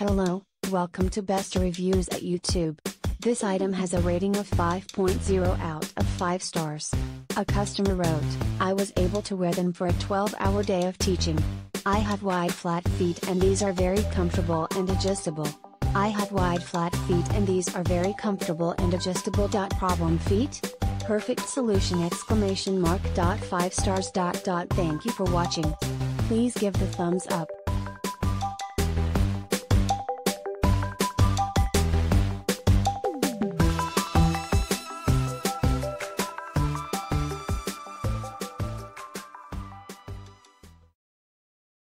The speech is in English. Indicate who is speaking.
Speaker 1: Hello, welcome to Best Reviews at YouTube. This item has a rating of 5.0 out of 5 stars. A customer wrote, I was able to wear them for a 12 hour day of teaching. I have wide flat feet and these are very comfortable and adjustable. I have wide flat feet and these are very comfortable and adjustable. Problem feet? Perfect solution exclamation mark. 5 stars. Thank you for watching. Please give the thumbs up.